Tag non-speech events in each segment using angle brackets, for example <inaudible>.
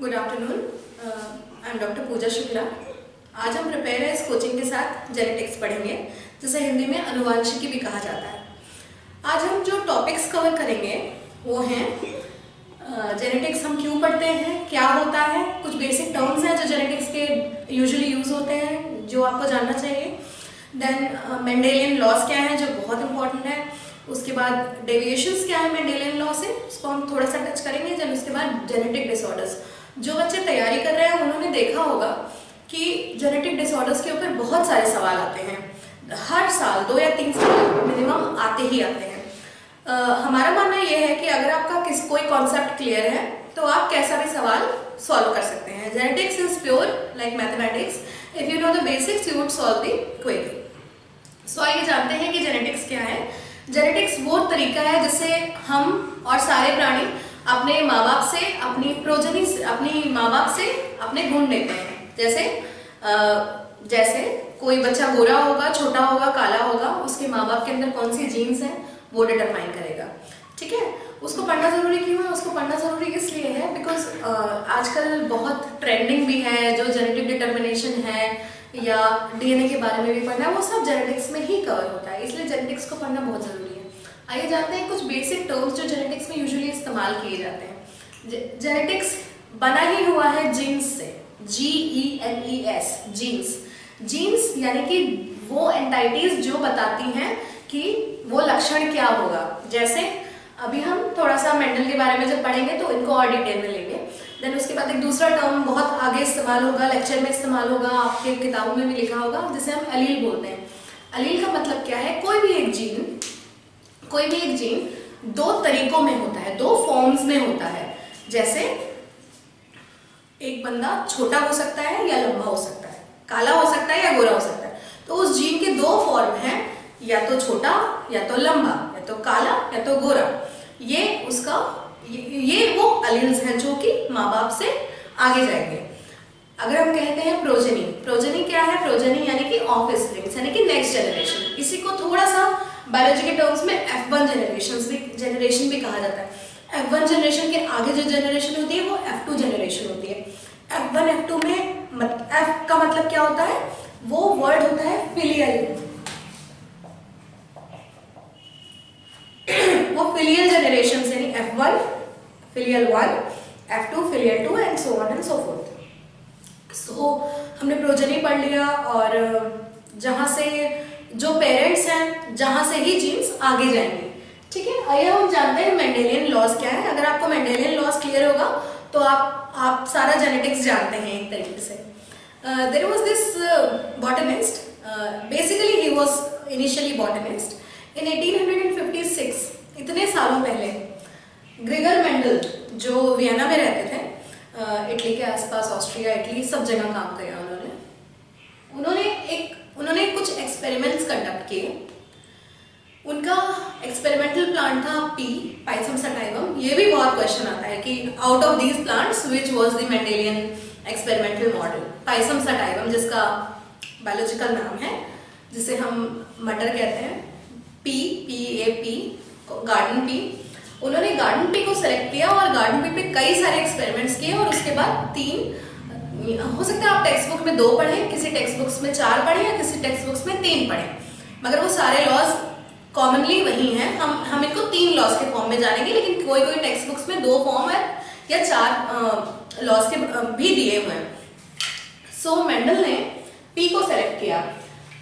Good afternoon I am doctor Pooja Shukla आज हम prepare है इस कोचिंग के साथ जेनेटिक्स पढ़ेंगे जिसे हिंदी में अनुवांशिकी भी कहा जाता है। आज हम जो टॉपिक्स कवर करेंगे वो हैं जेनेटिक्स uh, हम क्यों पढ़ते हैं क्या होता है कुछ बेसिक टर्म्स हैं जो जेनेटिक्स के यूजुअली यूज़ होते हैं जो आपको जानना चाहिए। देन मेंडेलियन लॉस क्या है जो बहुत इंपॉर्टेंट है। उसके बाद डेविएशंस क्या है मेंडेलियन लॉ से उसको हम थोड़ा सा टच करेंगे देन उसके बाद जेनेटिक डिसऑर्डर्स जो बच्चे तैयारी कर रहे हैं उन्होंने देखा होगा कि जेनेटिक डिसऑर्डर्स के ऊपर बहुत सारे सवाल आते हैं। हर साल दो या तीन साल मिनिमम आते ही आते हैं। uh, हमारा मानना यह है कि अगर आपका किस कोई कॉन्सेप्ट क्लियर है तो आप कैसा भी सवाल सॉल्व कर सकते हैं। Genetics is pure like mathematics if you know the basics you would solve the query so आइए जानते हैं कि जेनेटिक्स क्या है। जेनेटिक्स वो तरीका है जिससे हम और सारे प्राणी अपने माँ बाप से अपनी प्रोजनी अपनी माँ बाप से अपने गुण लेते हैं। जैसे आ, जैसे कोई बच्चा गोरा होगा छोटा होगा काला होगा उसके माँ बाप के अंदर कौन सी जीन्स हैं वो डिटरमाइन करेगा। ठीक है? उसको पढ़ना ज़रूरी क्यों है? उसको पढ़ना ज़रूरी इसलिए है? बिकॉज़ आजकल बहुत ट्रेंडिंग भी है जो जेनेटिक डिटर्मिनेशन है या डीएनए के बारे में भी पढ़ना है वो सब जेनेटिक्स में ही कवर होता है। इसलिए जेनेटिक्स को पढ़ना बहुत ज़रूरी आइए जानते हैं कुछ बेसिक टर्म्स जो जेनेटिक्स में यूजुअली इस्तेमाल किए जाते हैं। जेनेटिक्स बना ही हुआ है जीन्स से। G E N E S genes genes यानी कि वो एंटाइटीज जो बताती हैं कि वो लक्षण क्या होगा। जैसे अभी हम थोड़ा सा मेंटल के बारे में जब पढ़ेंगे तो इनको और डिटेल में लेंगे। देन उसके बाद एक दूसरा टर्म बहुत आगे इस्तेमाल होगा लेक्चर में इस्तेमाल होगा, आपके किताबों में भी लिखा होगा, जिसे हम अलील बोलते हैं। अलील का मतलब क्या है? कोई भी एक जीन कोई भी एक जीन दो तरीकों में होता है दो फॉर्म्स में होता है। जैसे एक बंदा छोटा हो सकता है या लंबा हो सकता है काला हो सकता है या गोरा हो सकता है। तो उस जीन के दो फॉर्म हैं या तो छोटा या तो लंबा या तो काला या तो गोरा। ये उसका ये, ये वो अलील्स हैं जो कि माँ बाप से आगे जाएँगे। अगर हम कहते हैं प्रोजनी प्रोजनी क्या है? प्रोजनी यानी कि ऑफ़िस यानी कि नेक्स्ट जनरेशन इसी को थोड़ा सा बायोलॉजी के टर्म्स में एफ़ वन जनरेशन भी जनरेशन भी कहा जाता है। एफ़ वन जनरेशन के आगे जो जनरेशन होती है, वो एफ़ टू जनरेशन होती है। एफ़ वन एफ़ टू में एफ़ का मतलब क्या होता है? वो वर्ड होता है फिलियल <clears throat> वो फिलियल जनरेशन यानी F one filial one F two filial two and so on and so forth so हमने प्रोजनी पढ़ लिया और, जहाँ से जो पेरेंट्स हैं, जहाँ से ही जीन्स आगे जाएँगे। ठीक है? आइए हम जानते हैं मेंडेलियन लॉस क्या है। अगर आपको मेंडेलियन लॉस क्लियर होगा तो आप आप सारा जेनेटिक्स जानते हैं एक तरीके से। There was this botanist basically he was initially botanist in 1856 इतने सालों पहले ग्रेगर मेंडल जो वियना में रहते थे इटली के आसपास ऑस्ट्रिया इटली, सब जगह काम किया उन्होंने। उन्होंने एक उन्होंने कुछ एक्सपेरिमेंट्स कंडक्ट किए। उनका एक्सपेरिमेंटल प्लांट था पी पाइसम सटाइवम ये भी बहुत क्वेश्चन आता है कि out of these plants which was the Mendelian experimental model Pisum sativum जिसका बायोलॉजिकल नाम है, जिसे हम मटर कहते हैं pea P A pea garden pea उन्होंने गार्डन पी को सेलेक्ट किया और गार्डन पी पे कई सारे एक्सपेरिमेंट्स किए और उसके बाद तीन हो सकता है आप टेक्स्ट बुक में दो पढ़े, किसी टेक्स्ट बुक्स में चार पढ़े या किसी टेक्स्ट बुक्स में तीन पढ़ें। मगर वो सारे लॉज कॉमनली वही है। हम हम इनको तीन लॉस के फॉर्म में जानेंगे, लेकिन कोई कोई टेक्स्ट बुक्स में दो फॉर्म है या चार लॉस के भी दिए हुए हैं। सो मेंडल ने पी को सेलेक्ट किया।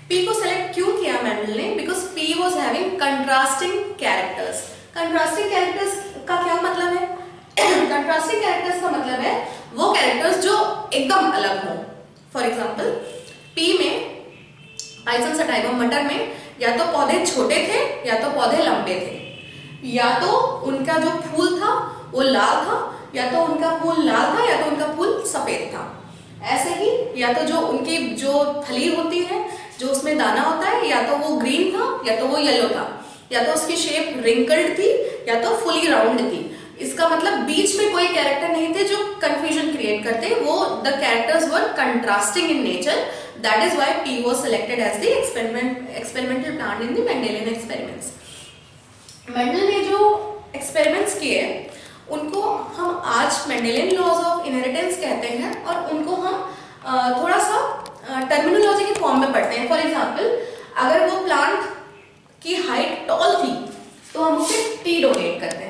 पी को सेलेक्ट क्यों किया मेंडल ने? Because pea was having contrasting characters contrasting characters का क्या मतलब है? <clears throat> कंट्रास्टिंग कैरेक्टर्स का मतलब है वो कैरेक्टर्स जो एकदम अलग हो फॉर एग्ज़ाम्पल पी में पाइसन सटाइवम मटर में या तो पौधे छोटे थे या तो पौधे लंबे थे या तो उनका जो फूल था वो लाल था या तो उनका फूल लाल था या तो उनका फूल सफ़ेद था ऐसे ही या तो जो उनकी जो थली होती है जो उसमें दाना होता है या तो वो ग्रीन था या तो वो येलो था या तो उसकी शेप रिंकल्ड थी या तो फुली राउंड थी इसका मतलब बीच में कोई कैरेक्टर नहीं थे जो कंफ्यूजन क्रिएट करते, वो the characters were contrasting in nature that is why pea was selected as the experiment experimental plant in the Mendelian experiments Mendel ने जो एक्सपेरिमेंट्स किए, उनको हम आज मेंडेलियन लॉज ऑफ़ इनहेरिटेंस कहते हैं और उनको हम थोड़ा सा टर्मिनोलॉजी के फॉर्म में पढ़ते हैं. फॉर एग्ज़ाम्पल अगर वो प्लांट की हाइट टॉल थी तो हम उसे टी डोनेट करते हैं.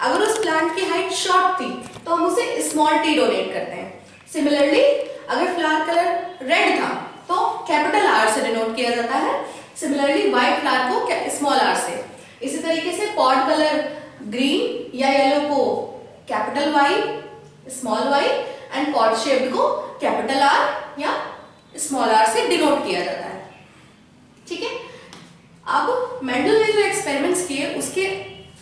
अगर उस प्लांट की हाइट शॉर्ट थी तो हम उसे स्मॉल टी डोनेट करते हैं। सिमिलरली अगर फ्लावर कलर रेड था तो कैपिटल आर से डिनोट किया जाता है। सिमिलरली व्हाइट फ्लावर को स्मॉल आर से। इसी तरीके से पॉट कलर ग्रीन या येलो को capital Y small Y and pod shaped को कैपिटल आर या स्मॉल आर से डिनोट किया जाता है। ठीक है? अब मेंडल ने जो एक्सपेरिमेंट्स किए, उसके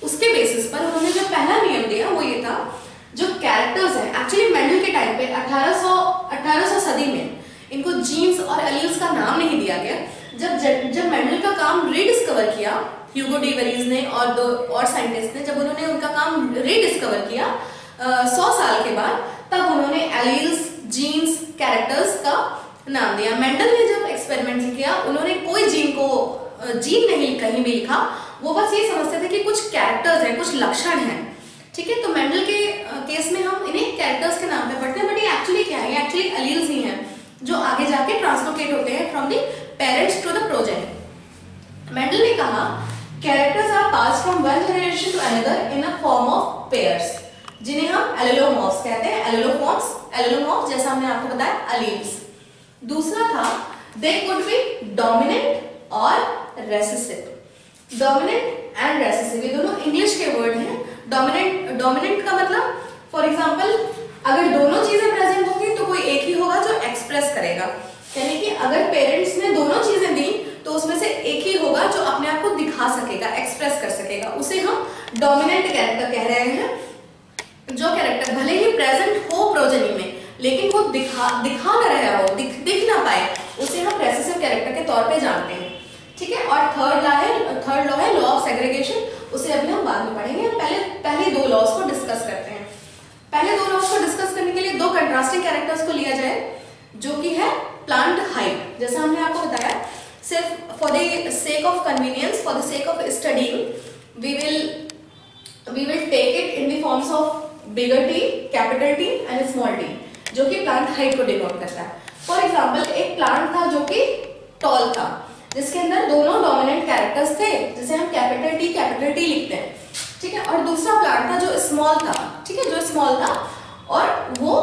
उसके बेसिस पर उन्होंने जो पहला नियम दिया वो ये था, जो कैरेक्टर्स हैं एक्चुअली मेंडल के टाइम पे 1800 1800 सदी में इनको जीन्स और एलियल्स का नाम नहीं दिया गया। जब जब मेंडल का काम रीडिस्कवर किया ह्यूगो डीवरीज ने और दो और साइंटिस्ट ने, जब उन्होंने उनका काम रीडिस्कवर किया सौ साल के बाद, तब उन्होंने एलियल्स जीन्स कैरेक्टर्स का नाम दिया। मेंडल ने जब एक्सपेरिमेंट किया, उन्होंने कोई जीन को जीन नहीं, कहीं भी लिखा वो बस ये समझते थे कि कुछ कैरेक्टर्स हैं, कुछ लक्षण हैं। ठीक है तो मेंडल के केस में हम इन्हें कैरेक्टर्स के नाम पे पढ़ते हैं बट ये एक्चुअली क्या है? ये एक्चुअली अलील्स ही हैं, जो आगे जाके ट्रांसलोकेट होते हैं from the parents to the project Mendel ने कहा characters are pass from one generation to another in a form of pairs जिन्हें हम एलोलोमॉर्फ्स कहते हैं एलोलोफॉर्म्स एलोलोमॉर्फ्स जैसा हमने आपको बताया अलील्स दूसरा था दे कुड बी डोमिनेंट और रेसिसिव डोमिनेंट एंड रेसिसिव ये दोनों इंग्लिश के वर्ड हैं। डोमिनेंट डोमिनेंट का मतलब फॉर एग्जांपल अगर दोनों चीज़ें प्रेजेंट होंगी तो कोई एक ही होगा जो एक्सप्रेस करेगा। यानी कि अगर पेरेंट्स ने दोनों चीज़ें दी तो उसमें से एक ही होगा जो अपने आप को दिखा सकेगा एक्सप्रेस कर सकेगा। उसे हम डोमिनेंट कैरेक्टर कह रहे हैं। जो कैरेक्टर भले ही प्रेजेंट हो प्रोजनी में, लेकिन वो दिखा दिखा ना रहा हो, दिख दिख ना पाए, उसे हम रेसेसिव कैरेक्टर के तौर पे जानते हैं। ठीक है? और थर्ड लॉ है थर्ड लॉ है लॉ ऑफ़ सेग्रीगेशन उसे अभी हम बाद में पढ़ेंगे। पहले पहले दो लॉस को डिस्कस करते हैं। पहले दो लॉस को डिस्कस करने के लिए दो कंट्रास्टिंग कैरेक्टर्स को लिया जाए, जो कि है प्लांट हाइट जैसा हमने आपको बताया, सिर्फ़ for the sake of convenience for the sake of studying we will we will take it in the forms of bigger T capital T and small T जो कि प्लांट हाइट को denote करता है। फॉर एग्ज़ाम्पल एक plant था जो कि toll था। जिसके अंदर दोनों डोमिनेंट कैरेक्टर्स थे, जिसे हम कैपिटल टी कैपिटल टी लिखते हैं। ठीक है? और दूसरा प्लांट था जो स्मॉल था। ठीक है? जो स्मॉल था। और वो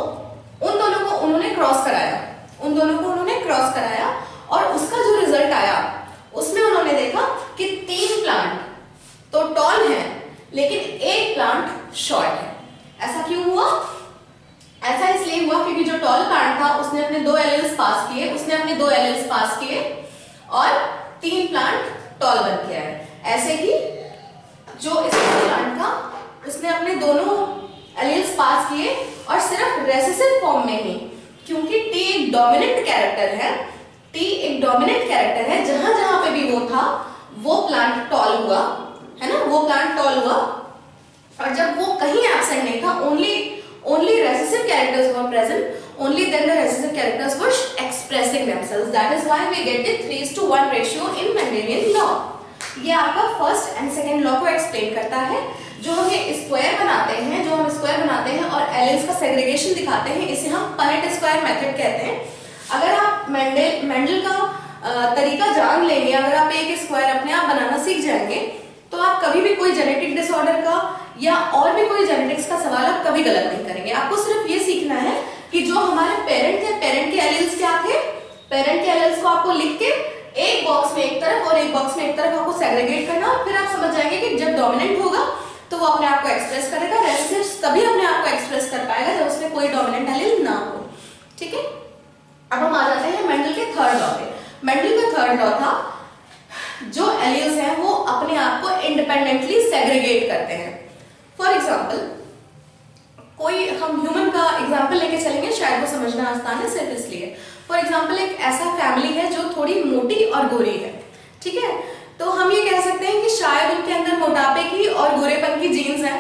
उन दोनों को उन्होंने क्रॉस कराया। उन दोनों को उन्होंने क्रॉस कराया और उसका जो रिज़ल्ट आया, उसमें उन्होंने देखा कि तीन प्लांट तो टॉल है, लेकिन एक प्लांट शॉर्ट है। ऐसा क्यों हुआ? ऐसा इसलिए हुआ क्योंकि जो टॉल प्लांट था, उसने अपने दो एलियल्स पास किए, उसने अपने दो एलियल्स पास किए। और तीन प्लांट टॉल बन गया है। ऐसे ही जो इस प्लांट था उसने अपने दोनों एलियल्स पास किए और सिर्फ़ रेसेसिव फॉर्म में ही क्योंकि टी एक डोमिनेंट कैरेक्टर है। टी एक डोमिनेंट कैरेक्टर है। जहाँ जहाँ पे भी वो था वो प्लांट टॉल हुआ है ना? वो प्लांट टॉल हुआ। और जब वो कहीं एबसेंट नहीं था only only recessive characters were present, only then the recessive characters were expressing themselves. That is why we get the 3 to 1 ratio in Mendelian law. ये आपका फ़र्स्ट एंड सेकेंड लॉ को एक्सप्लेन करता है, जो हम ये स्क्वायर बनाते हैं, जो हम स्क्वायर बनाते हैं और एलियंस का सेग्रीगेशन दिखाते हैं, इसे हम पनेट स्क्वायर मेथड कहते हैं अगर आप मेंडल मेंडल का तरीका जान लेंगे, अगर आप एक स्क्वायर अपने आप बनाना सीख जाएँगे तो आप कभी भी कोई जेनेटिक डिसऑर्डर का या और भी कोई जेनेटिक्स का सवाल आप कभी गलत नहीं करेंगे आपको सिर्फ़ ये सीखना है कि जो हमारे पेरेंट थे पेरेंट के एलियल्स क्या थे? पेरेंट के एलियल्स को आपको लिख के एक बॉक्स में एक तरफ़ और एक बॉक्स में एक तरफ़ आपको सेग्रीगेट करना और फिर आप समझ जाएँगे कि जब डोमिनेंट होगा तो वो अपने आप को एक्सप्रेस करेगा रेसिसिव तभी अपने आप को एक्सप्रेस कर पाएगा जब उसमें कोई डोमिनेंट एलियल ना हो। ठीक है? अब हम आ जाते हैं मेंडल के थर्ड लॉ पे। मेंडल का थर्ड लॉ था, जो एलियल्स हैं, वो अपने आप को इंडिपेंडेंटली सेग्रीगेट करते हैं। फॉर एग्ज़ाम्पल कोई हम ह्यूमन एग्ज़ाम्पल लेके चलेंगे, शायद वो समझना आसान है सिर्फ़ इसलिए। फॉर एग्ज़ाम्पल एक ऐसा फैमिली है जो थोड़ी मोटी और गोरी है, ठीक है? तो हम ये कह सकते हैं कि शायद उनके अंदर मोटापे की और गोरेपन की जीन्स है,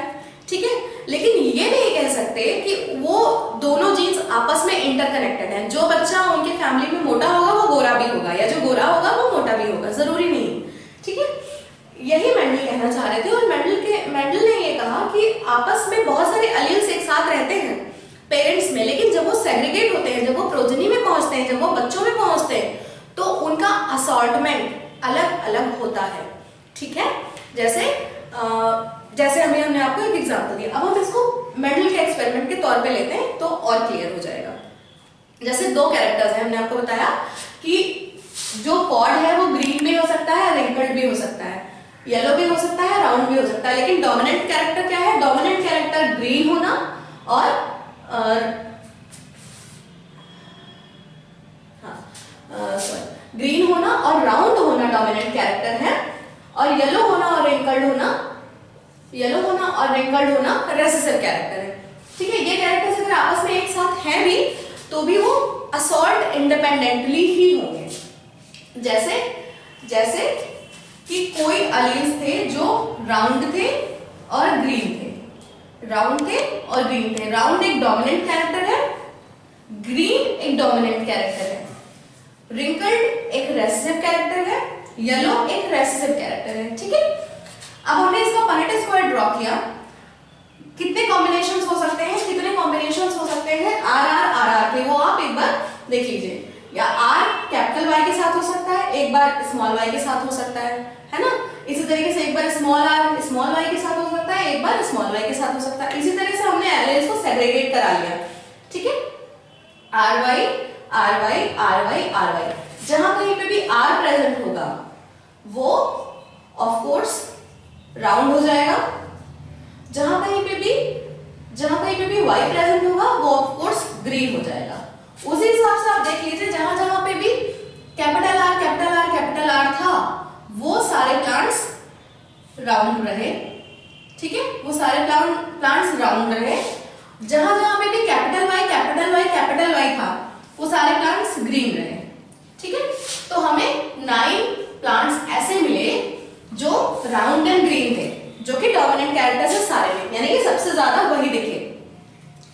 ठीक है? लेकिन ये नहीं कह सकते कि वो दोनों जीन्स आपस में इंटरकनेक्टेड हैं। जो बच्चा उनके फैमिली में मोटा होगा, वो गोरा भी होगा, या जो गोरा होगा, वो मोटा भी होगा, ज़रूरी नहीं, ठीक है? यही मेंडल कहना चाह रहे थे, और मेंडल के, मेंडल ने ये कहा कि आपस में बहुत सारे अलील्स एक साथ रहते हैं। पेरेंट्स में लेकिन जब वो सेग्रीगेट होते हैं जब वो प्रोजनी में पहुँचते हैं जब वो बच्चों में पहुँचते हैं तो उनका असॉर्टमेंट अलग अलग होता है। ठीक है? जैसे आ, जैसे हमें हमने आपको एक एग्जांपल दिया। अब हम इसको मेडल के एक्सपेरिमेंट के तौर पे लेते हैं तो और क्लियर हो जाएगा। जैसे दो कैरेक्टर्स हैं हमने आपको बताया कि जो पॉड है वो ग्रीन भी हो सकता है रिंकल्ड भी हो सकता है। येलो भी हो सकता है राउंड भी हो सकता है लेकिन डोमिनेंट कैरेक्टर क्या है? डोमिनेंट कैरेक्टर ग्रीन होना और ग्रीन हाँ, होना और राउंड होना डोमिनेंट कैरेक्टर है और येलो होना और रिंकल्ड होना येलो होना और रिंकल्ड होना रेसेसिव कैरेक्टर है। ठीक है ये कैरेक्टर्स अगर आपस में एक साथ हैं भी तो भी वो असॉल्ट इंडिपेंडेंटली ही होंगे। जैसे जैसे कि कोई अलीन्स थे जो राउंड थे और ग्रीन थे। राउंड थे और ग्रीन थे राउंड एक डोमिनेंट कैरेक्टर है, ग्रीन एक डोमिनेंट कैरेक्टर है। रिंकल्ड एक रेसिव कैरेक्टर है येलो एक रेसिव कैरेक्टर है, ठीक है? अब हमने इसका पनेट स्क्वायर ड्रॉ किया। कितने कॉम्बिनेशन हो सकते हैं? कितने कॉम्बिनेशन हो सकते हैं? आर आर आर आर के। वो आप एक बार देख लीजिए। या आर कैपिटल वाई के साथ हो सकता है, एक बार स्मॉल वाई के साथ हो सकता है। है ना? इसी तरीके से एक बार स्मॉल आर स्मॉल वाई के साथ हो सकता है, एक बार स्मॉल वाई के साथ हो सकता है। इसी तरीके से हमने एलिमेंट्स को सेग्रीगेट करा लिया। ठीक है? R Y R Y R Y R Y जहाँ कहीं पे भी आर प्रेजेंट होगा, वो ऑफ़ कोर्स राउंड हो जाएगा। जहाँ कहीं पे भी, जहाँ कहीं पे भी वाई प्रेजेंट होगा, वो ऑफ़ कोर्स ग्रीन हो जाएगा। उसी हिसाब से आप देख लीजिए जहाँ जहाँ पे भी कैपिटल आर कैपिटल वो सारे प्लांट्स राउंड रहे, ठीक है? वो सारे प्लांट्स राउंड रहे। जहाँ जहाँ पे भी capital Y capital Y capital Y था, वो सारे प्लांट्स ग्रीन रहे, ठीक है? तो हमें नाइन प्लांट्स ऐसे मिले जो राउंड एंड ग्रीन थे, जो कि डोमिनेंट कैरेक्टर है सारे में यानी कि सबसे ज़्यादा वही दिखे।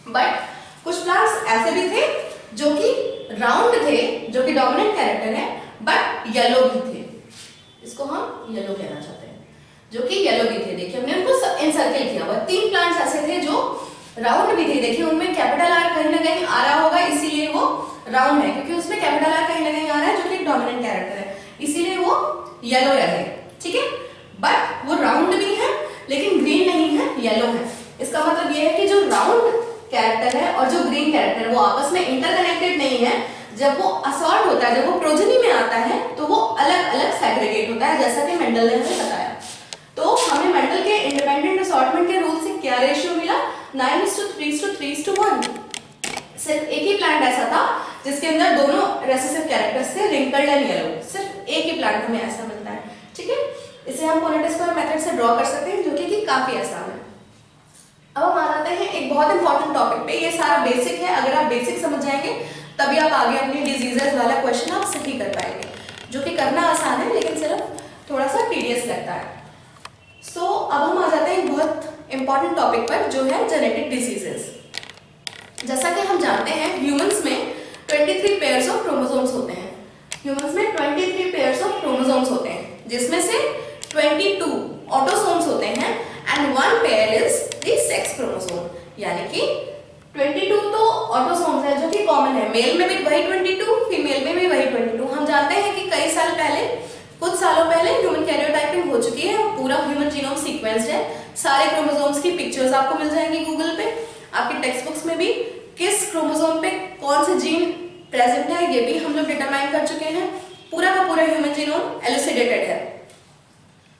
बट कुछ प्लांट्स ऐसे भी थे जो कि राउंड थे, जो कि डोमिनेंट कैरेक्टर है बट येलो भी थे। इसको हम येलो कहना चाहते हैं, जो कि येलो भी थे। देखिए, हमने उनको इनसर्कल किया। हुआ तीन प्लांट्स ऐसे थे जो राउंड भी थे। देखिए, उनमें कैपिटल आर कहीं ना कहीं आ रहा होगा, इसीलिए वो राउंड है, क्योंकि उसमें कैपिटल आर कहीं ना कहीं आ रहा है, जो कि एक डोमिनेंट कैरेक्टर है। इसीलिए वो येलो रहे। ठीक है? बट वो राउंड भी है, लेकिन ग्रीन नहीं है येलो है। इसका मतलब ये है कि जो राउंड कैरेक्टर है और जो ग्रीन कैरेक्टर है, वो आपस में इंटरकनेक्टेड नहीं है। जब वो असॉर्ट होता है, जब वो प्रोजनी में आता है तो वो अलग अलग सेग्रीगेट होता है, जैसा कि मेंडल ने हमें बताया। तो हमें मेंडल के इंडिपेंडेंट असॉर्टमेंट के रूल से क्या रेशियो मिला? Nine to three to three to one सिर्फ़ एक ही प्लांट ऐसा था, जिसके अंदर दोनों रेसेसिव कैरेक्टर्स थे रिंकल्ड एंड येलो सिर्फ़ एक ही प्लांट हमें ऐसा मिलता है, ठीक है? इसे हम पोनेट स्क्वायर मेथड से ड्रॉ कर सकते हैं, जो कि काफ़ी आसान है। अब हम आ जाते हैं एक बहुत इंपॉर्टेंट टॉपिक पे। ये सारा बेसिक है, अगर आप बेसिक समझ जाएँगे तभी आप आगे अपनी डिजीजेस वाला क्वेश्चन आप सही कर पाएँगे जो कि करना आसान है लेकिन सिर्फ़ थोड़ा सा टीडियस लगता है। सो so, अब हम आ जाते हैं बहुत इंपॉर्टेंट टॉपिक पर जो है जेनेटिक डिजीजेस जैसा कि हम जानते हैं ह्यूमंस में 23 पेयर्स ऑफ़ क्रोमोसोम्स होते हैं। ह्यूमंस में 23 पेयर्स ऑफ़ क्रोमोसोम्स होते हैं जिसमें से 22 ऑटोसोम्स होते हैं and one pair is the sex chromosome यानी कि 22 तो ऑटोसोम्स है जो कि कॉमन है। मेल में भी वही 22 फीमेल में भी वही 22 हम जानते हैं कि कई साल पहले कुछ सालों पहले ह्यूमन कैरियोटाइपिंग हो चुकी है। पूरा ह्यूमन जीनोम सीक्वेंस्ड है। सारे क्रोमोसोम्स की पिक्चर्स आपको मिल जाएँगी गूगल पे। आपके टेक्स्ट बुक्स में भी। किस क्रोमोसोम पे कौन से जीन प्रेजेंट है ये भी हम लोग डिटरमाइन कर चुके हैं। पूरा का पूरा ह्यूमन जीनोम एलुसिडेटेड है।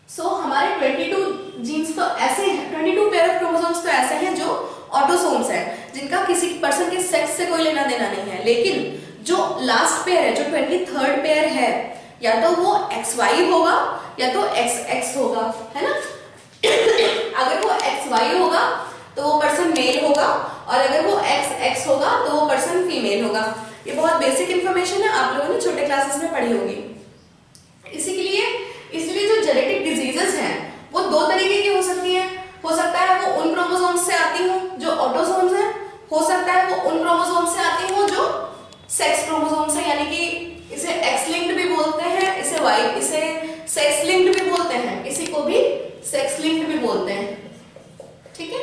सो so, हमारे 22 जीन्स तो ऐसे हैं। 22 पेयर ऑफ़ क्रोमोसोम्स तो ऐसे हैं जो ऑटोसोम्स हैं। जिनका किसी पर्सन के सेक्स से कोई लेना देना नहीं है। लेकिन जो लास्ट पेयर है, जो ट्वेंटी थर्ड पेयर है, या तो वो एक्स वाई होगा, या तो एक्स एक्स होगा, है ना? <coughs> अगर वो एक्स वाई होगा तो वो पर्सन मेल होगा, और अगर वो एक्स एक्स होगा तो वो पर्सन फीमेल होगा। ये बहुत बेसिक इंफॉर्मेशन है, आप लोगों ने छोटे क्लासेस में पढ़ी होगी। इसी के लिए इसलिए जो जेनेटिक डिजीजेस हैं, वो दो तरीके की हो सकती है। हो सकता है वो उन क्रोमोसोम्स से आती हो, जो ऑटोसोम्स हैं हो सकता है वो उन क्रोमोसोम्स से आती हो जो सेक्स क्रोमोसोम्स से यानी कि इसे एक्स लिंक्ड भी बोलते हैं, इसे वाई इसे सेक्स लिंक्ड भी बोलते हैं, इसी को भी सेक्स लिंक्ड भी बोलते हैं। ठीक है?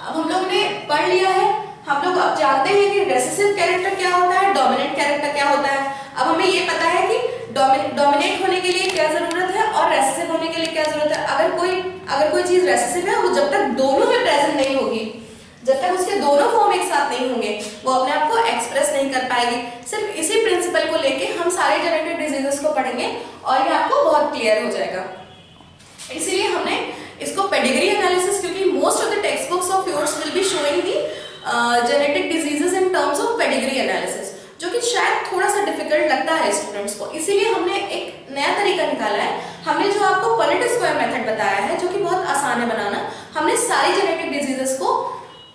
अब हम लोग ने पढ़ लिया है। हम लोग अब जानते हैं कि रेसेसिव कैरेक्टर क्या होता है डोमिनेंट कैरेक्टर क्या होता है। अब हमें ये पता है कि डोमिनेट होने के लिए क्या ज़रूरत है और रेसेसिव होने के लिए क्या ज़रूरत है। अगर कोई अगर कोई चीज़ रेसेसिव है, वो जब तक दोनों में प्रेजेंट नहीं होगी जब तक उसके दोनों फॉर्म एक साथ नहीं होंगे, वो अपने आप को एक्सप्रेस नहीं कर पाएगी। सिर्फ़ इसी प्रिंसिपल को लेके हम सारे जेनेटिक डिजीजेस को पढ़ेंगे और ये आपको बहुत क्लियर हो जाएगा। इसीलिए हमने इसको पेडिग्री एनालिसिस क्योंकि most of the textbooks of yours will be showing the genetic diseases in terms of pedigree analysis जो कि शायद थोड़ा सा डिफ़िकल्ट लगता है स्टूडेंट्स को। इसीलिए हमने एक नया तरीका निकाला है। हमने जो आपको पनेट स्क्वायर मेथड बताया है, जो कि बहुत आसान है बनाना, हमने सारी जेनेटिक डिजीजेस को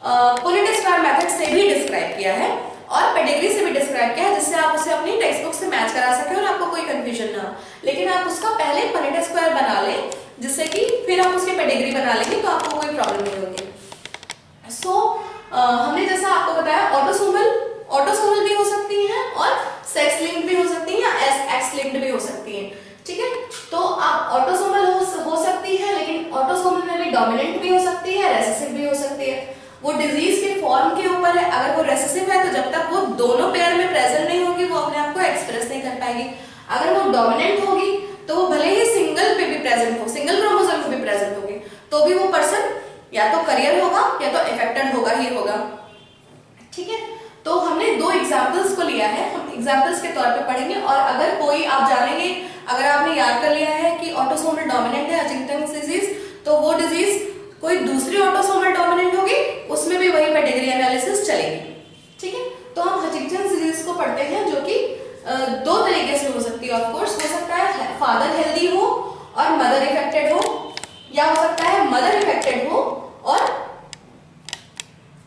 पुलिट स्क्वायर मेथड से भी डिस्क्राइब किया है और पेडिग्री से भी डिस्क्राइब किया है जिससे आप उसे अपनी टेक्स्ट बुक से मैच करा सके और आपको कोई कंफ्यूजन ना हो। लेकिन आप उसका पहले पनेट स्क्वायर बना लें जिससे कि फिर आप उसकी पेडिग्री बना लेंगे तो आपको कोई प्रॉब्लम नहीं होगी। सो so, हमने जैसा आपको बताया ऑटोसोमल ऑटोसोमल भी हो सकती हैं और सेक्स लिंक्ड भी हो सकती हैं या एक्स लिंक्ड भी हो सकती हैं। ठीक है? तो आप ऑटोसोमल हो, हो सकती है लेकिन ऑटोसोमल में भी डोमिनेंट भी हो सकती है रेसेसिव भी हो सकती है। वो डिज़ीज़ के फॉर्म के ऊपर है। अगर वो रेसेसिव है तो जब तक वो दोनों पेयर में प्रेजेंट नहीं होगी, वो अपने आप को एक्सप्रेस नहीं कर पाएगी। अगर वो डोमिनेंट होगी तो वो भले ही सिंगल पे भी प्रेजेंट हो सिंगल क्रोमोसोम पे भी प्रेजेंट होगी तो भी वो पर्सन या तो करियर होगा, या तो इफेक्टेड होगा ही होगा। ठीक है? तो हमने दो एग्जाम्पल्स को लिया है। हम एग्जाम्पल्स के तौर पे पढ़ेंगे, और अगर कोई आप जानेंगे, अगर आपने याद कर लिया है कि ऑटोसोमल डोमिनेंट है हचिंगटन डिज़ीज़ तो वो डिज़ीज़ कोई दूसरी ऑटोसोमल डोमिनेंट उसमें भी वही पेडिग्री एनालिसिस चलेगी। ठीक है? तो हम हचिंगटन डिज़ीज़ को पढ़ते हैं, जो कि दो तरीके से हो सकती है ऑफ़ कोर्स हो सकता है फादर हेल्दी हो और मदर इफेक्टेड हो, या हो सकता है मदर इफेक्टेड हो और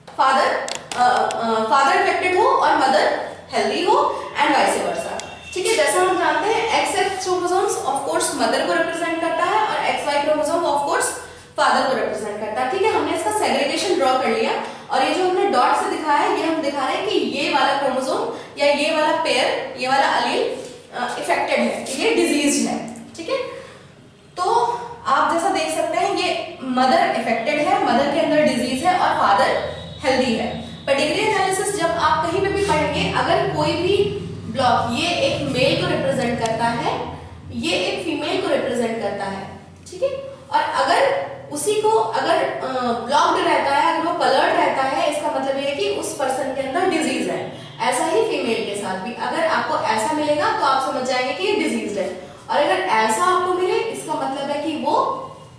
फादर फादर इफेक्टेड हो और मदर हेल्दी हो एंड वाइस वर्सा ठीक है? जैसा हम जानते हैं X X chromosomes of course mother को रिप्रेजेंट करता है और X Y chromosome of course father को रिप्रेजेंट करता है। ठीक है, हमने इसका सेग्रीगेशन ड्रॉ कर लिया और ये जो हमने डॉट से दिखाया है, ये हम दिखा रहे हैं कि ये वाला क्रोमोसोम या ये वाला पेयर ये वाला अलील इफेक्टेड है ये डिज़ीज़ है। ठीक है? तो आप जैसा देख सकते हैं, ये मदर इफेक्टेड है मदर के अंदर डिज़ीज़ है और फादर हेल्दी है। पेडिग्री एनालिसिस जब आप कहीं पे भी पढ़ेंगे, अगर कोई भी ब्लॉक ये एक मेल को रिप्रेजेंट करता है, ये एक फीमेल को रिप्रेजेंट करता है। ठीक है? और अगर उसी को अगर ब्लॉक्ड रहता है, अगर वो कलर्ड रहता है, इसका मतलब ये है कि उस पर्सन के अंदर डिज़ीज़ है। ऐसा ही फीमेल के साथ भी। अगर आपको ऐसा मिलेगा तो आप समझ जाएँगे कि ये डिज़ीज़ है। और अगर ऐसा आपको मिले, इसका मतलब है कि वो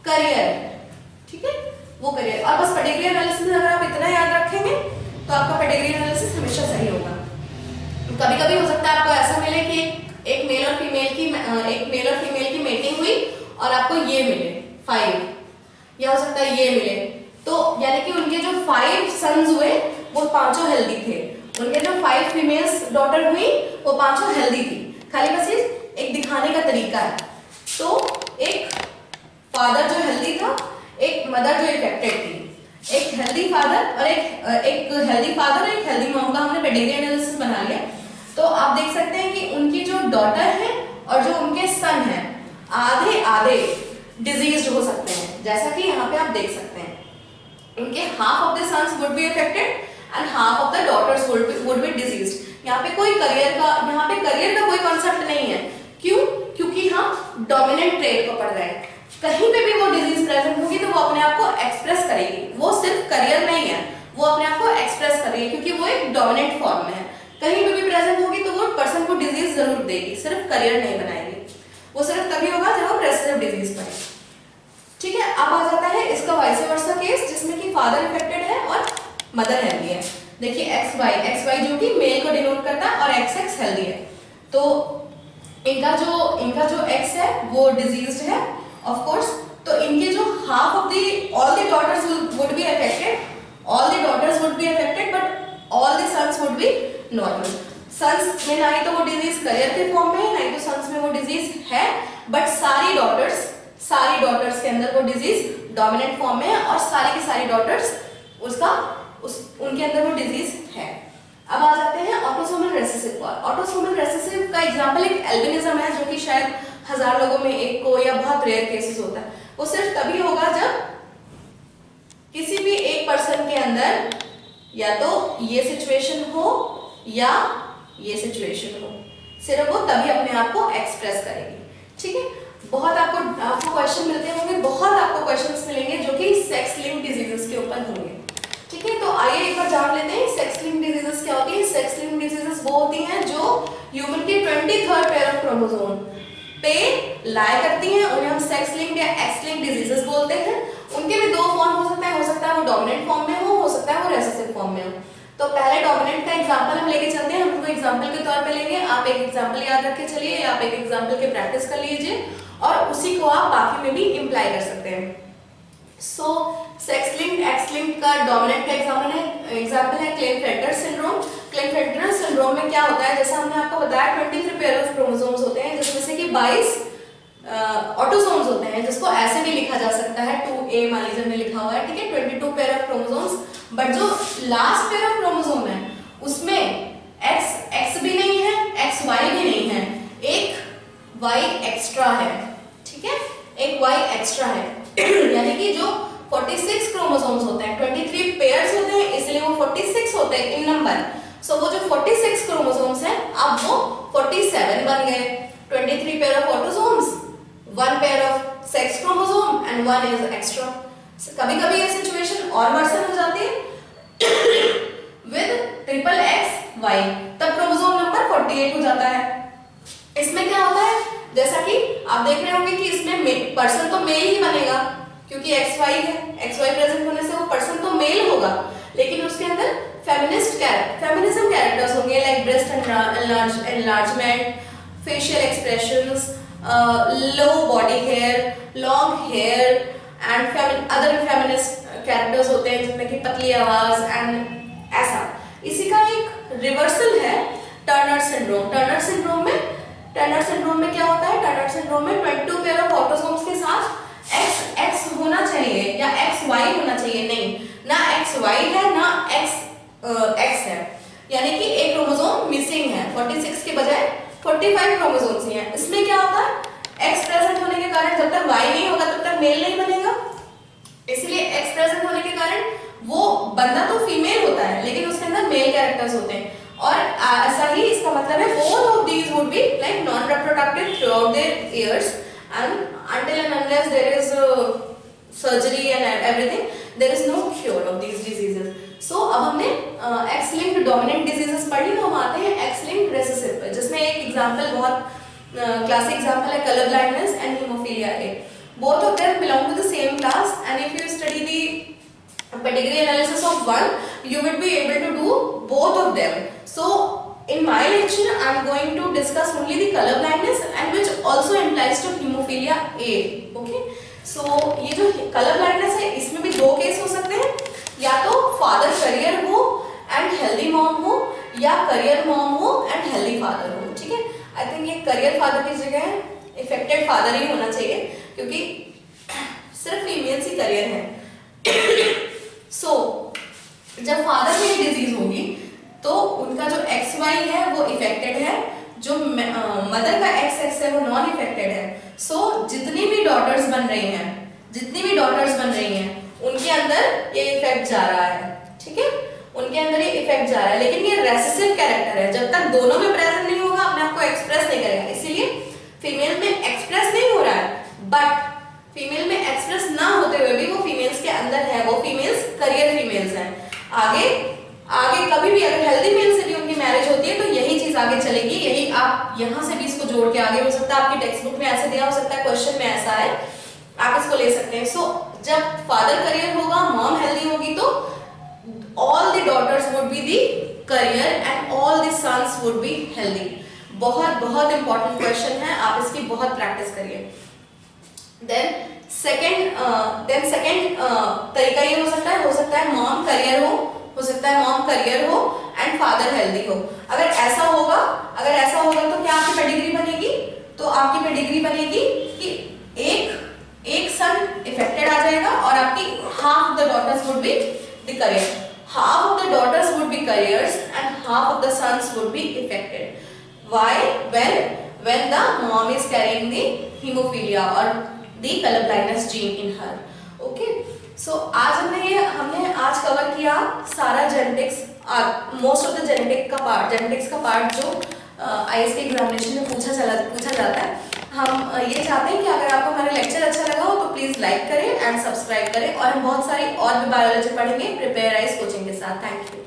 करियर है। ठीक है? वो करियर और बस पेडिग्री एनालिसिस अगर आप इतना याद रखेंगे तो आपका पेडिग्री एनालिसिस हमेशा सही होगा। कभी कभी हो सकता है आपको ऐसा मिले कि एक मेल और फीमेल की एक मेल और फीमेल की मीटिंग हुई और आपको ये मिले फाइव या हो सकता है ये मिले। तो यानी कि उनके जो फाइव सन्स हुए, वो पाँचों हेल्दी थे। उनके जो फाइव फीमेल्स डॉटर हुई, वो पाँचों हेल्दी थी। खाली बस एक दिखाने का तरीका है। तो एक फादर जो हेल्दी था, एक मदर जो इफेक्टेड थी। एक हेल्दी फादर और एक एक हेल्दी फादर और एक हेल्दी मॉम का हमने पेडिग्री एनालिसिस बना लिया। तो आप देख सकते हैं कि उनकी जो डॉटर है और जो उनके सन है आधे आधे डिज़ीज़ हो सकते हैं। जैसा कि यहाँ पे आप देख सकते हैं। इनके half of the sons would be affected and half of the daughters would be diseased यहाँ पे कोई करियर का, यहाँ पे करियर का कोई कॉन्सेप्ट नहीं है। क्यों? क्योंकि हम डोमिनेंट ट्रेड को पढ़ रहे हैं। कहीं पे भी वो डिज़ीज़ प्रेजेंट होगी तो वो अपने आप को एक्सप्रेस करेगी। वो सिर्फ़ करियर नहीं है वो अपने आप को एक्सप्रेस करेगी क्योंकि वो एक डोमिनेंट फॉर्म में है। कहीं पे भी प्रेजेंट होगी तो वो पर्सन को डिज़ीज़ ज़रूर देगी। सिर्फ़ करियर नहीं बनाएगी। वो सिर्फ़ तभी होगा जब हम रेसिसिव डिज़ीज़ पढ़े ठीक है, अब आ जाता है इसका वाइस वर्सा केस जिसमें कि फादर इफेक्टेड है और मदर हेल्दी है। देखिए एक्स वाई एक्स वाई जो कि मेल को डिनोट करता है और एक्स एक्स हेल्दी है। तो इनका जो इनका जो एक्स है, वो डिजीज्ड है ऑफ़ कोर्स तो इनके जो half of the all the daughters would be affected all the daughters would be affected but all the sons would be normal sons में ना ही तो वो डिज़ीज़ करियर के फॉर्म में ना ही तो सन्स में वो डिज़ीज़ है बट सारी डॉटर्स सारी डॉटर्स के अंदर वो डिज़ीज़ डोमिनेंट फॉर्म में है और सारी की सारी डॉटर्स उसका, उस, उनके अंदर वो डिज़ीज़ है। अब आ जाते हैं ऑटोसोमल रेसेसिव पर। ऑटोसोमल रेसेसिव का एग्जांपल एक एल्बिनिज्म है, जो कि शायद हज़ार लोगों में एक को या बहुत रेयर केसेस होता है। वो सिर्फ़ तभी होगा जब किसी भी एक पर्सन के अंदर या तो ये सिचुएशन हो या ये सिचुएशन हो। सिर्फ़ वो तभी अपने आप को एक्सप्रेस करेगी। ठीक है? बहुत आपको आपको क्वेश्चन मिलते होंगे, बहुत आपको क्वेश्चंस मिलेंगे जो कि सेक्स लिंक डिजीजेस के ऊपर होंगे। ठीक है तो आइए एक बार जान लेते हैं सेक्स लिंक डिजीजेस क्या होती है? सेक्स लिंक डिजीजेस वो होती हैं जो ह्यूमन के twenty third pair of chromosome पे लाई करती हैं, उन्हें हम सेक्स लिंक या एक्स लिंक डिजीजेस बोलते हैं। उनके भी दो फॉर्म हो सकता है, हो सकता है वो डोमिनेंट फॉर्म में हो हो सकता है वो रेसेसिव फॉर्म में हो। तो पहले डोमिनेंट का एग्जांपल हम लेके चलते हैं, हम उनको एग्जांपल के तौर पे लेंगे। आप एक एग्जांपल याद रख चलिए, आप एक एग्जांपल के प्रैक्टिस कर लीजिए, और उसी को आप बाकी में भी इम्प्लाई कर सकते हैं। So sex link X link का डोमिनेंट का एग्ज़ाम्पल है एग्ज़ाम्पल है क्लेनफेल्टर सिंड्रोम क्लेनफेल्टर सिंड्रोम में क्या होता है? जैसा हमने आपको बताया 23 पेयर ऑफ़ क्रोमोसोम्स होते हैं, जिसमें से कि 22 ऑटोसोम्स होते हैं, जिसको ऐसे भी लिखा जा सकता है 2a मान लीजिए हमने लिखा हुआ है, ठीक है? 22 पेयर ऑफ़ क्रोमोसोम्स बट जो लास्ट पेयर ऑफ़ क्रोमोसोम है, उसमें x x भी नहीं है, x, y भी नहीं है। एक y एक्स्ट्रा है, ठीक है? एक y एक्स्ट्रा है। <clears throat> यानी कि जो 46 क्रोमोसोम्स होते हैं 23 पेयर्स होते हैं, इसलिए वो 46 होते हैं इन नंबर सो वो जो 46 क्रोमोसोम्स हैं, अब वो 47 बन गए। 23 pair of autosomes one pair of sex chromosome and one is extra कभी कभी ये सिचुएशन और वर्सन हो जाती है। विद ट्रिपल एक्स वाई तब क्रोमोसोम नंबर 48 हो जाता है। इसमें क्या होता है? जैसा कि आप देख रहे होंगे कि इसमें पर्सन तो मेल ही बनेगा, क्योंकि एक्स वाई है। एक्स वाई प्रेजेंट होने से वो पर्सन तो मेल होगा। लेकिन उसके अंदर फेमिनिस्ट फेमिनिज्म कैरेक्टर्स होंगे like breast enlargement facial expressions low body hair long hair and other feminist characters होते हैं जिसमें कि पतली आवाज़ एंड ऐसा। इसी का एक रिवर्सल है टर्नर सिंड्रोम टर्नर सिंड्रोम में टर्नर सिंड्रोम में क्या होता है? टर्नर सिंड्रोम में 22 पेयर ऑफ़ ऑटोसोम्स के साथ एक्स एक्स होना चाहिए, या एक्स वाई होना चाहिए। नहीं, ना एक्स वाई है, ना एक्स एक्स है। यानी कि एक क्रोमोसोम मिसिंग है। 46 के बजाय 45 क्रोमोसोम्स ही। हैं इसमें क्या होता है? प्रेजेंट होने के कारण जब तक y नहीं होगा, तब तक मेल नहीं बनेगा। इसलिए x प्रेजेंट होने के कारण वो बंदा तो फीमेल होता है, लेकिन उसके अंदर मेल कैरेक्टर्स होते हैं। और ऐसा ही इसका मतलब है both of these would be like non reproductive throughout their years and until and unless there is surgery and everything there is no cure of these diseases so अब हमने एक्स लिंक्ड डोमिनेंट डिजीजेस पढ़ी, हम आते हैं x linked recessive पर, जिसमें एक example बहुत क्लासिक एग्जांपल है कलर ब्लाइंडनेस एंड हीमोफीलिया के both of them belong to the same class and if you study the pedigree analysis of one you will be able to do both of them so in my lecture I am going to discuss only the colour blindness and which also implies to haemophilia a okay so ये जो colour blindness है, इसमें भी दो case हो सकते हैं. या तो फादर करियर हो एंड हेल्दी मॉम हो या करियर मॉम हो एंड हेल्दी फादर हो ठीक है? आई थिंक ये करियर फादर की जगह इफेक्टेड फादर ही होना चाहिए क्योंकि सिर्फ़ फीमेल्स ही करियर है। सो so, जब फादर में डिज़ीज़ होगी तो उनका जो एक्स वाई है वो इफेक्टेड है। जो मदर का एक्स एक्स है वो नॉन इफेक्टेड है। सो so, जितनी भी डॉटर्स बन रही हैं जितनी भी डॉटर्स बन रही हैं उनके अंदर ये इफ़ेक्ट जा रहा है, ठीक है? उनके अंदर ये इफ़ेक्ट जा रहा है, लेकिन ये रेसेसिव कैरेक्टर है। जब तक दोनों में प्रेजेंट नहीं होगा अपने आप को एक्सप्रेस नहीं करेगा। इसीलिए फीमेल में एक्सप्रेस नहीं हो रहा है बट फीमेल में एक्सप्रेस ना होते हुए भी वो फीमेल्स के अंदर है, वो फीमेल्स करियर फीमेल्स हैं। आगे आगे कभी भी अगर हेल्दी मेल से भी उनकी मैरिज होती है तो यही चीज़ आगे चलेगी। यही आप यहाँ से भी इसको जोड़ के आगे हो सकता है। आपकी टेक्स्ट बुक में ऐसे दिया हो सकता है क्वेश्चन में ऐसा है। आप इसको ले सकते हैं। सो जब फादर करियर होगा मॉम हेल्दी होगी तो all the daughters would be the carrier and all the sons would be healthy बहुत बहुत इंपॉर्टेंट क्वेश्चन है, आप इसकी बहुत प्रैक्टिस करिए। देन सेकेंड देन सेकेंड तरीका ये हो सकता है, हो सकता है मॉम करियर हो हो सकता है मॉम करियर हो एंड फादर हेल्दी हो। अगर ऐसा होगा, अगर ऐसा होगा तो क्या आपकी पेडिग्री बनेगी? तो आपकी पेडिग्री बनेगी कि एक एक सन इफेक्टेड आ जाएगा और आपकी the daughters would be the carrier half of the daughters would be careers and half of the sons would be affected why when when the mom is carrying the hemophilia or the color blindness gene in her okay so, आज हमने ये हमने आज cover किया सारा genetics most of the genetic का part genetics का part जो आई एस के एग्जामिनेशन में पूछा चला पूछा जाता है हम ये चाहते हैं कि अगर आपको हमारा लेक्चर अच्छा लगा हो तो प्लीज़ लाइक करें एंड सब्सक्राइब करें और हम बहुत सारी और भी बायोलॉजी पढ़ेंगे प्रिपेयर आइज़ कोचिंग के साथ। Thank you